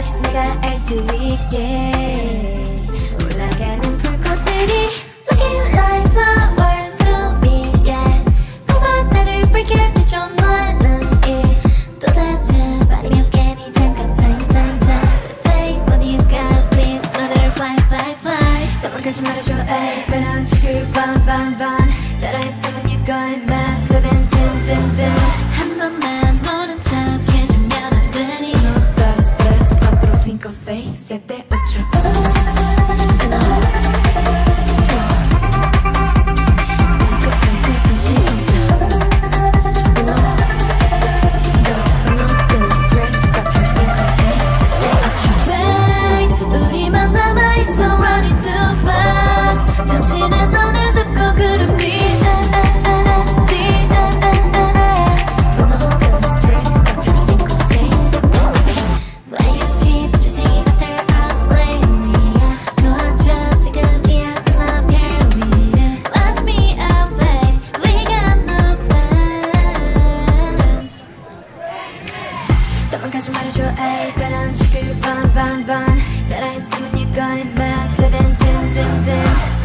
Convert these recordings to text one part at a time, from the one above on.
course 내가 알 수 있게. 올라가는 불꽃들이 Looking like flowers to me yeah. 바다를 밝게 비춰 너는 이 도대체 말이 몇 잠깐 time time time say what you got please mother fly fly fly. 도망가지 말아줘 에이 변한 지구 반반반 따라했으면 you got, massive dim dim dim Yeah.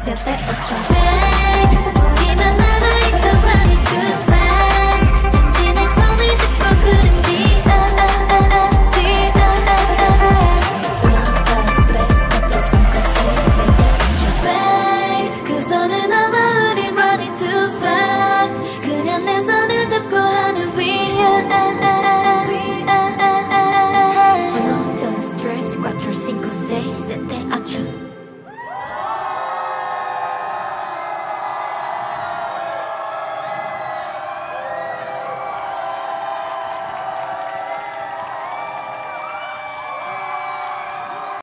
Set that up.